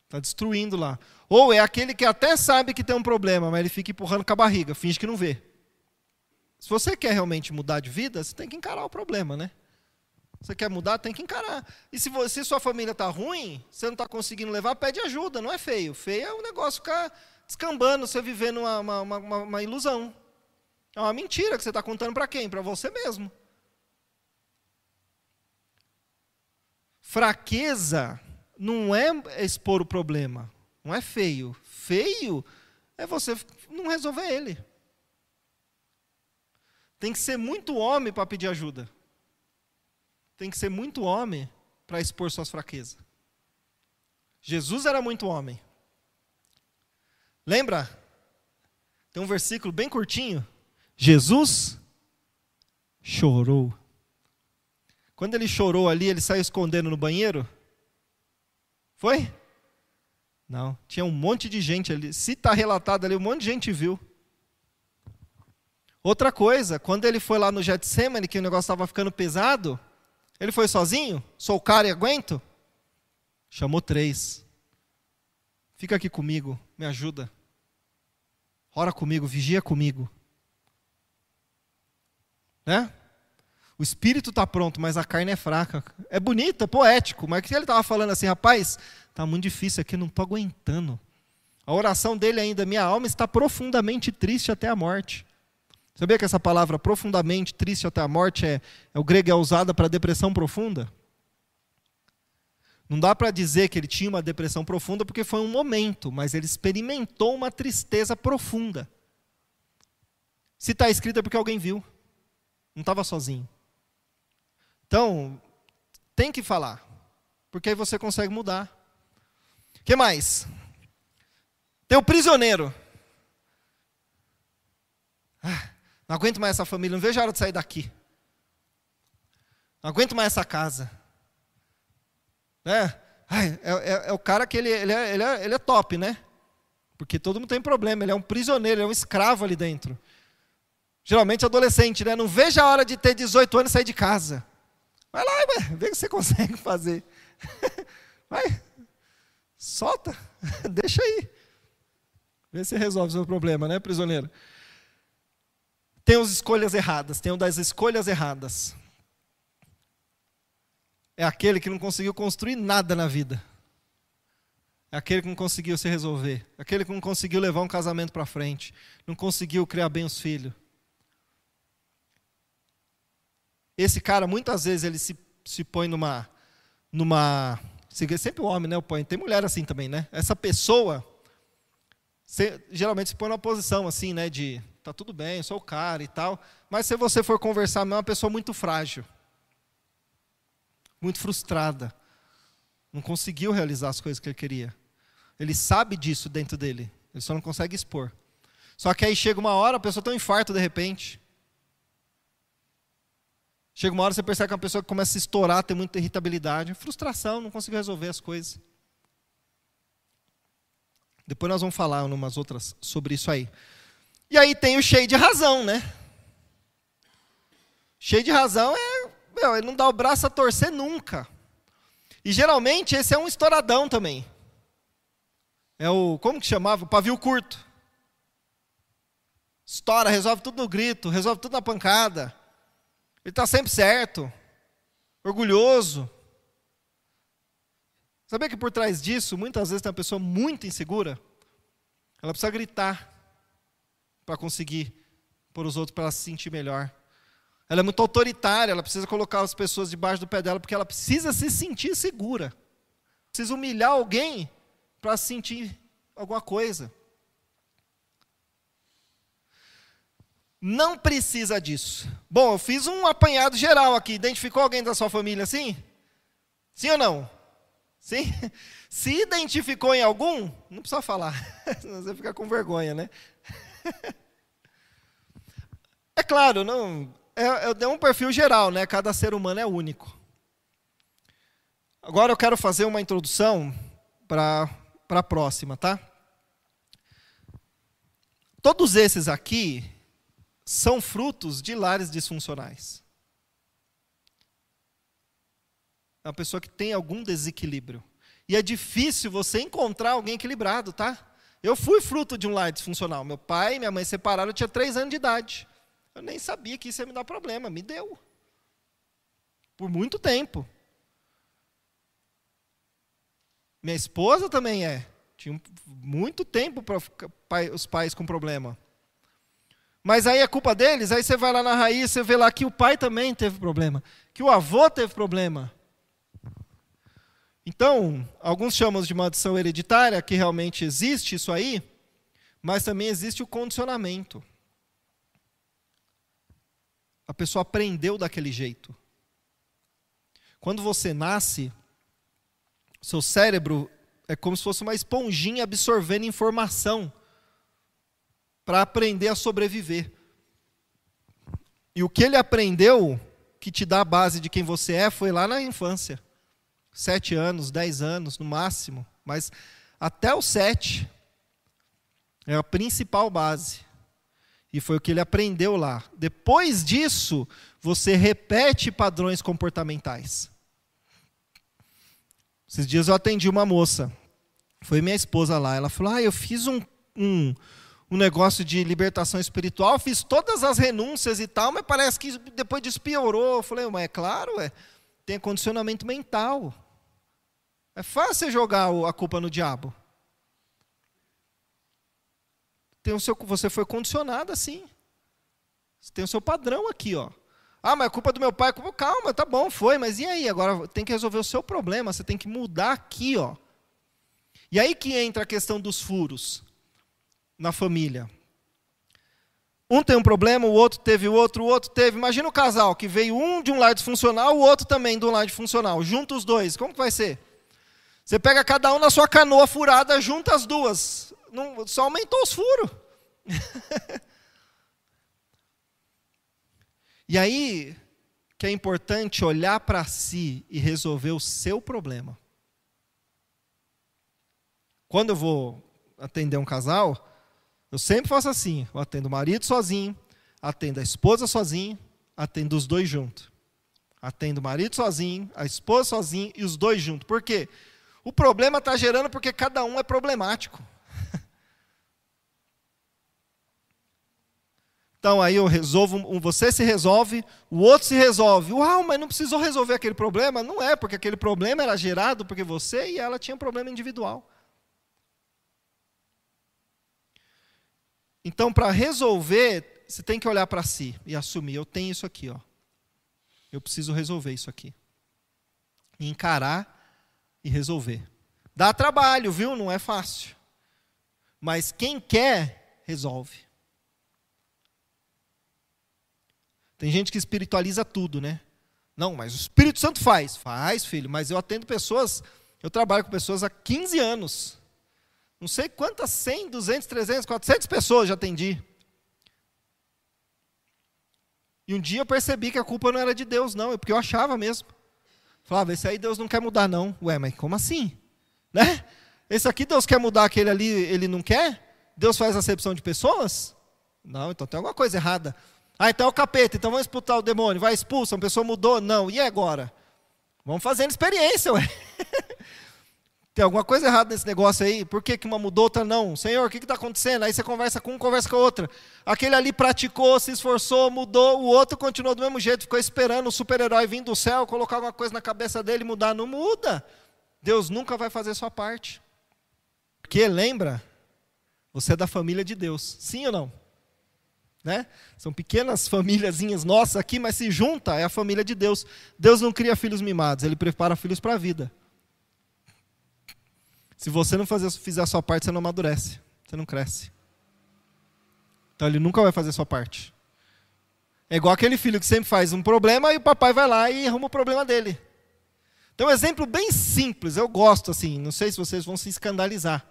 Está destruindo lá. Ou é aquele que até sabe que tem um problema, mas ele fica empurrando com a barriga, finge que não vê. Se você quer realmente mudar de vida, você tem que encarar o problema, né? Você quer mudar, tem que encarar. E se, você, sua família está ruim, você não está conseguindo levar, pede ajuda, não é feio. Feio é o negócio ficar descambando, você viver numa uma, uma, uma ilusão. É uma mentira que você está contando para quem? Para você mesmo. Fraqueza não é expor o problema, não é feio. Feio é você não resolver ele. Tem que ser muito homem para pedir ajuda. Tem que ser muito homem para expor suas fraquezas. Jesus era muito homem. Lembra? Tem um versículo bem curtinho. Jesus chorou. Quando ele chorou ali, ele saiu escondendo no banheiro? Foi? Não, tinha um monte de gente ali. Se está relatado ali, um monte de gente viu. Outra coisa, quando ele foi lá no Getsemane, que o negócio estava ficando pesado, ele foi sozinho? Sou o cara e aguento? Chamou três. Fica aqui comigo, me ajuda. Ora comigo, vigia comigo. Né? O espírito está pronto, mas a carne é fraca. É bonita, poético, mas que ele estava falando assim, rapaz, está muito difícil aqui, não estou aguentando. A oração dele ainda, minha alma está profundamente triste até a morte. Sabia que essa palavra profundamente triste até a morte é, é o grego é usada para depressão profunda? Não dá para dizer que ele tinha uma depressão profunda porque foi um momento, mas ele experimentou uma tristeza profunda. Se está escrito é porque alguém viu. Não estava sozinho. Então, tem que falar, porque aí você consegue mudar. O que mais? Tem o prisioneiro. Ah, não aguento mais essa família, não vejo a hora de sair daqui. Não aguento mais essa casa. É, é, é, é o cara que ele, ele, é, ele, é, ele é top, né? Porque todo mundo tem problema, ele é um prisioneiro, ele é um escravo ali dentro. Geralmente adolescente, né? Não veja a hora de ter 18 anos e sair de casa. Vai lá, vê o que você consegue fazer. Vai, solta, deixa aí. Vê se resolve o seu problema, né, prisioneiro? Tem as escolhas erradas, tem o das escolhas erradas. É aquele que não conseguiu construir nada na vida. É aquele que não conseguiu se resolver. É aquele que não conseguiu levar um casamento para frente. Não conseguiu criar bem os filhos. Esse cara, muitas vezes, ele se, se põe numa. numa sempre o homem, né? O põe. Tem mulher assim também, né? Essa pessoa, se, geralmente se põe numa posição assim, né? De tá tudo bem, eu sou o cara e tal. Mas se você for conversar, é uma pessoa muito frágil, muito frustrada, não conseguiu realizar as coisas que ele queria. Ele sabe disso dentro dele, ele só não consegue expor. Só que aí chega uma hora, a pessoa tem um infarto de repente. Chega uma hora você percebe que é uma pessoa começa a estourar, tem muita irritabilidade, frustração, não conseguiu resolver as coisas. Depois nós vamos falar umas outras sobre isso aí. E aí tem o cheio de razão, né? Cheio de razão é, meu, ele não dá o braço a torcer nunca. E geralmente esse é um estouradão também. É o, como que chamava? O pavio curto. Estoura, resolve tudo no grito, resolve tudo na pancada. Ele está sempre certo, orgulhoso. Sabia que por trás disso, muitas vezes tem uma pessoa muito insegura? Ela precisa gritar para conseguir por os outros, para ela se sentir melhor. Ela é muito autoritária, ela precisa colocar as pessoas debaixo do pé dela, porque ela precisa se sentir segura. Precisa humilhar alguém para sentir alguma coisa. Não precisa disso. Bom, eu fiz um apanhado geral aqui. Identificou alguém da sua família assim? Sim ou não? Sim? Se identificou em algum, não precisa falar. Senão você fica com vergonha, né? É claro, não, é, é um perfil geral, né? Cada ser humano é único. Agora eu quero fazer uma introdução para a próxima, tá? Todos esses aqui são frutos de lares disfuncionais. É uma pessoa que tem algum desequilíbrio. E é difícil você encontrar alguém equilibrado, tá? Eu fui fruto de um lar disfuncional. Meu pai e minha mãe separaram, eu tinha três anos de idade. Eu nem sabia que isso ia me dar problema, me deu. Por muito tempo. Minha esposa também é. Tinha muito tempo para os pais com problema. Mas aí é culpa deles, aí você vai lá na raiz, você vê lá que o pai também teve problema, que o avô teve problema. Então, alguns chamam de maldição hereditária, que realmente existe isso aí, mas também existe o condicionamento. A pessoa aprendeu daquele jeito. Quando você nasce, seu cérebro é como se fosse uma esponjinha absorvendo informação para aprender a sobreviver. E o que ele aprendeu, que te dá a base de quem você é, foi lá na infância. Sete anos, dez anos, no máximo. Mas até os sete é a principal base. E foi o que ele aprendeu lá. Depois disso, você repete padrões comportamentais. Esses dias eu atendi uma moça. Foi minha esposa lá. Ela falou: Ah, eu fiz um, um, um negócio de libertação espiritual, fiz todas as renúncias e tal, mas parece que depois disso piorou. Eu falei: Mas é claro, é, tem condicionamento mental. É fácil jogar a culpa no diabo. Tem o seu, você foi condicionado assim. Você tem o seu padrão aqui, ó. Ah, mas é culpa do meu pai. Calma, tá bom, foi, mas e aí? Agora tem que resolver o seu problema, você tem que mudar aqui, ó. E aí que entra a questão dos furos na família. Um tem um problema, o outro teve o outro, o outro teve. Imagina o casal que veio um de um lar disfuncional, o outro também de um lar disfuncional. Junta os dois, como que vai ser? Você pega cada um na sua canoa furada, junta as duas. Não, só aumentou os furos. e aí que é importante olhar para si e resolver o seu problema. Quando eu vou atender um casal, eu sempre faço assim: eu atendo o marido sozinho, atendo a esposa sozinho, atendo os dois juntos. Atendo o marido sozinho, a esposa sozinho e os dois juntos. Por quê? O problema está gerando porque cada um é problemático. Então aí eu resolvo, você se resolve, o outro se resolve. Uau, mas não precisou resolver aquele problema? Não é, porque aquele problema era gerado porque você e ela tinham um problema individual. Então, para resolver, você tem que olhar para si e assumir: eu tenho isso aqui, ó. Eu preciso resolver isso aqui. E encarar e resolver. Dá trabalho, viu? Não é fácil. Mas quem quer, resolve. Tem gente que espiritualiza tudo, né? Não, mas o Espírito Santo faz. Faz, filho, mas eu atendo pessoas, eu trabalho com pessoas há 15 anos. Não sei quantas, 100, 200, 300, 400 pessoas já atendi. E um dia eu percebi que a culpa não era de Deus, não, é porque eu achava mesmo. Falava, esse aí Deus não quer mudar, não. Ué, mas como assim? Né? Esse aqui Deus quer mudar, aquele ali ele não quer? Deus faz acepção de pessoas? Não, então tem alguma coisa errada. Ah, então é o capeta, então vamos expulsar o demônio. Vai, expulsa, a pessoa mudou? Não. E agora? Vamos fazendo experiência, ué. Tem alguma coisa errada nesse negócio aí? Por que, que uma mudou, outra não? Senhor, o que está acontecendo? Aí você conversa com um, conversa com a outra. Aquele ali praticou, se esforçou, mudou, o outro continuou do mesmo jeito, ficou esperando o super-herói vir do céu, colocar alguma coisa na cabeça dele mudar. Não muda. Deus nunca vai fazer sua parte. Porque lembra, você é da família de Deus. Sim ou não? Né? São pequenas famíliazinhas nossas aqui, mas se junta, é a família de Deus. Deus não cria filhos mimados, ele prepara filhos para a vida. Se você não fazer, fizer a sua parte, você não amadurece, você não cresce. Então ele nunca vai fazer a sua parte. É igual aquele filho que sempre faz um problema e o papai vai lá e arruma o problema dele. Então, um exemplo bem simples, eu gosto assim, não sei se vocês vão se escandalizar.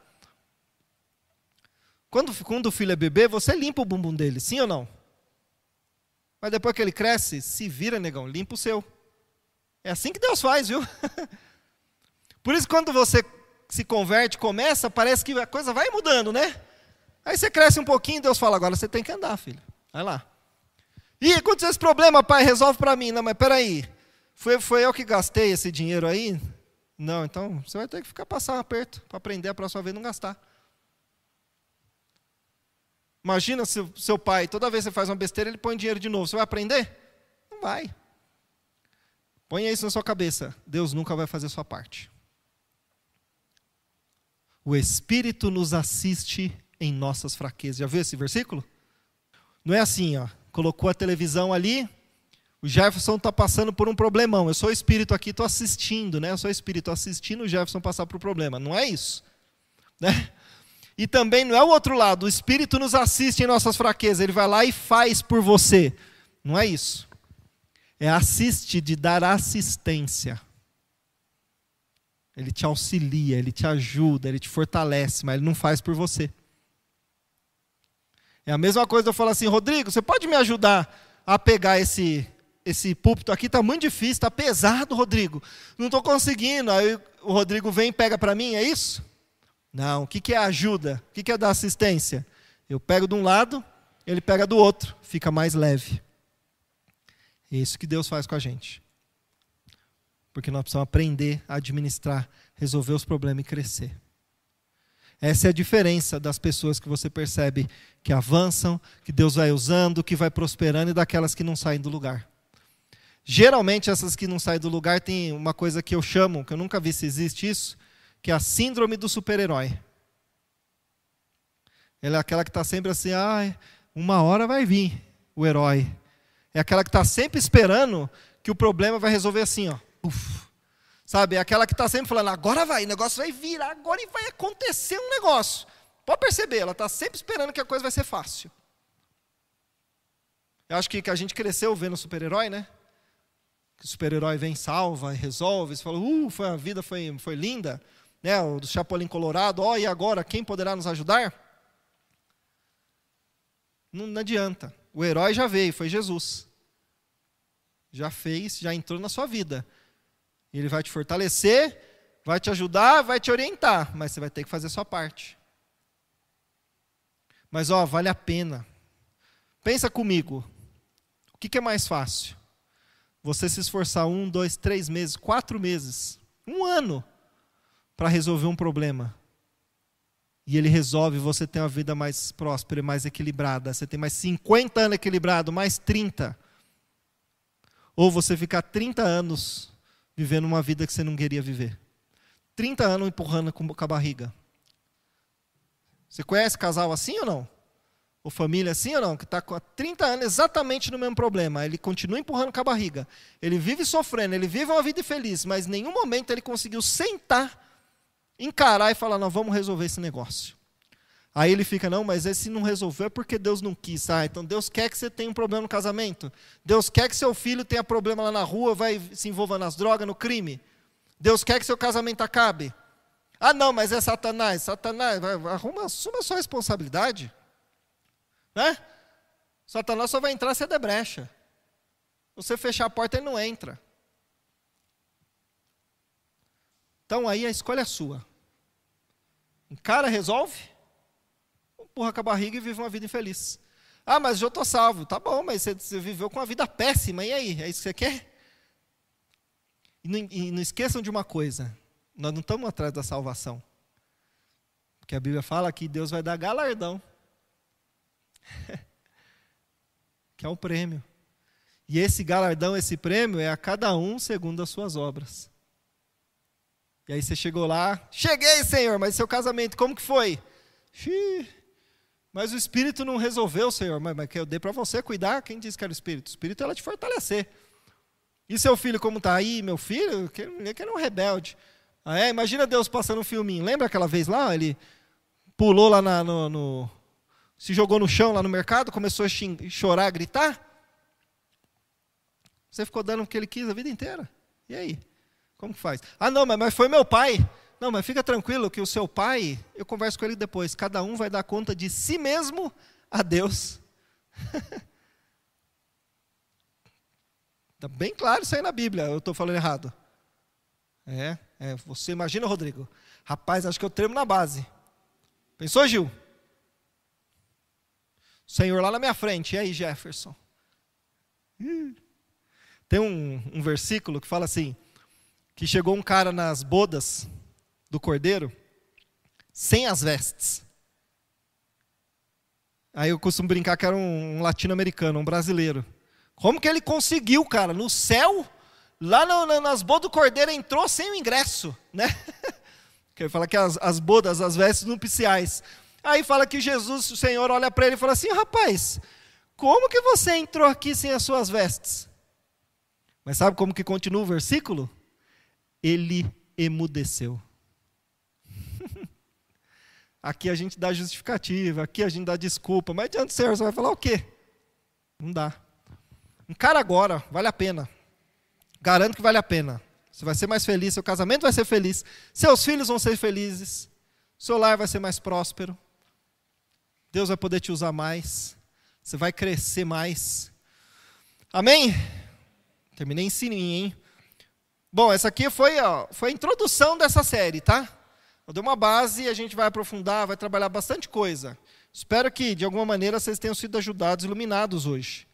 Quando, quando o filho é bebê, você limpa o bumbum dele, sim ou não? Mas depois que ele cresce, se vira, negão, limpa o seu. É assim que Deus faz, viu? Por isso, quando você se converte, começa, parece que a coisa vai mudando, né? Aí você cresce um pouquinho, Deus fala, agora você tem que andar, filho. Vai lá. E aconteceu esse problema, pai, resolve para mim. Não, mas peraí, foi, foi eu que gastei esse dinheiro aí? Não, então você vai ter que ficar passar um aperto para aprender a próxima vez não gastar. Imagina se seu pai, toda vez que você faz uma besteira, ele põe dinheiro de novo. Você vai aprender? Não vai. Ponha isso na sua cabeça. Deus nunca vai fazer a sua parte. O Espírito nos assiste em nossas fraquezas. Já viu esse versículo? Não é assim, ó. Colocou a televisão ali, o Jefferson está passando por um problemão. Eu sou Espírito aqui, estou assistindo, né? Eu sou Espírito assistindo o Jefferson passar por um problema. Não é isso, né? E também não é o outro lado. O Espírito nos assiste em nossas fraquezas. Ele vai lá e faz por você. Não é isso. É assiste de dar assistência. Ele te auxilia, ele te ajuda, ele te fortalece, mas ele não faz por você. É a mesma coisa eu falar assim, Rodrigo, você pode me ajudar a pegar esse esse púlpito aqui está muito difícil, está pesado, Rodrigo. Não estou conseguindo. Aí o Rodrigo vem e pega para mim, é isso? Não. O que, que é ajuda? O que, que é dar assistência? Eu pego de um lado, ele pega do outro, fica mais leve. É isso que Deus faz com a gente. Porque nós precisamos aprender a administrar, resolver os problemas e crescer. Essa é a diferença das pessoas que você percebe que avançam, que Deus vai usando, que vai prosperando e daquelas que não saem do lugar. Geralmente, essas que não saem do lugar tem uma coisa que eu chamo, que eu nunca vi se existe isso, que é a síndrome do super-herói. Ela é aquela que está sempre assim, ah, uma hora vai vir o herói. É aquela que está sempre esperando que o problema vai resolver assim, ó. Uf. Sabe? Aquela que está sempre falando, agora vai, o negócio vai virar, agora e vai acontecer um negócio. Pode perceber, ela está sempre esperando que a coisa vai ser fácil. Eu acho que, que a gente cresceu vendo super-herói, né? que o super-herói vem, salva resolve. Você fala, uh, foi, a vida foi, foi linda. Né, o do Chapolin Colorado, ó, oh, e agora, quem poderá nos ajudar? Não, não adianta. O herói já veio, foi Jesus. Já fez, já entrou na sua vida. Ele vai te fortalecer, vai te ajudar, vai te orientar, mas você vai ter que fazer a sua parte. Mas ó, vale a pena. Pensa comigo. O que, que é mais fácil? você se esforçar um, dois, três meses, quatro meses, um ano, para resolver um problema. E ele resolve, você tem uma vida mais próspera e mais equilibrada. Você tem mais 50 anos equilibrado, mais 30. Ou você ficar 30 anos vivendo uma vida que você não queria viver. 30 anos empurrando com a barriga. Você conhece casal assim ou não? ou família assim ou não, que está há 30 anos exatamente no mesmo problema, ele continua empurrando com a barriga, ele vive sofrendo, ele vive uma vida infeliz, mas em nenhum momento ele conseguiu sentar, encarar e falar: não, vamos resolver esse negócio. Aí ele fica, não, mas esse não resolveu é porque Deus não quis. Ah, então Deus quer que você tenha um problema no casamento. Deus quer que seu filho tenha problema lá na rua, vai se envolva nas drogas, no crime. Deus quer que seu casamento acabe. Ah, não, mas é Satanás. Satanás, arruma, assuma a sua responsabilidade. Né? Satanás só vai entrar se é de brecha. Você fechar a porta, ele não entra. Então aí a escolha é sua. Encara, resolve, empurra com a barriga e vive uma vida infeliz. Ah, mas eu estou salvo. Tá bom, mas você, viveu com uma vida péssima. E aí? É isso que você quer? E não, e não esqueçam de uma coisa: nós não estamos atrás da salvação. Porque a Bíblia fala que Deus vai dar galardão que é um prêmio. E esse galardão, esse prêmio, é a cada um segundo as suas obras. E aí você chegou lá, cheguei, Senhor, mas seu casamento, como que foi? Xiii, mas o Espírito não resolveu, Senhor. Mas, mas que eu dei para você cuidar, quem disse que era o Espírito? O Espírito é te fortalecer. E seu filho como está aí, meu filho, que, era um rebelde. Ah, é? Imagina Deus passando um filminho. Lembra aquela vez lá? Ele pulou lá na, no, no se jogou no chão lá no mercado, começou a chorar, a gritar. Você ficou dando o que ele quis a vida inteira. E aí? Como que faz? Ah, não, mas foi meu pai. Não, mas fica tranquilo que o seu pai, eu converso com ele depois. Cada um vai dar conta de si mesmo a Deus. Está bem claro isso aí na Bíblia. Eu estou falando errado. É, é, você imagina, Rodrigo. Rapaz, acho que eu tremo na base. Pensou, Gil? O Senhor lá na minha frente. E aí, Jefferson? Tem um, um versículo que fala assim: que chegou um cara nas bodas do cordeiro sem as vestes. Aí eu costumo brincar que era um, um latino-americano, um brasileiro. Como que ele conseguiu, cara? No céu, lá no, nas bodas do cordeiro, entrou sem o ingresso, né? Quer falar que as, as bodas, as vestes nupciais. Aí fala que Jesus, o Senhor, olha para ele e fala assim: rapaz, como que você entrou aqui sem as suas vestes? Mas sabe como que continua o versículo? Ele emudeceu. Aqui a gente dá justificativa, aqui a gente dá desculpa, mas diante do Senhor você vai falar o quê? Não dá. Encara agora, vale a pena. Garanto que vale a pena. Você vai ser mais feliz, seu casamento vai ser feliz, seus filhos vão ser felizes, seu lar vai ser mais próspero. Deus vai poder te usar mais, você vai crescer mais. Amém? Terminei em sininho, hein? Bom, essa aqui foi, ó, foi a introdução dessa série, tá? Eu dei uma base e a gente vai aprofundar, vai trabalhar bastante coisa. Espero que, de alguma maneira, vocês tenham sido ajudados, iluminados hoje.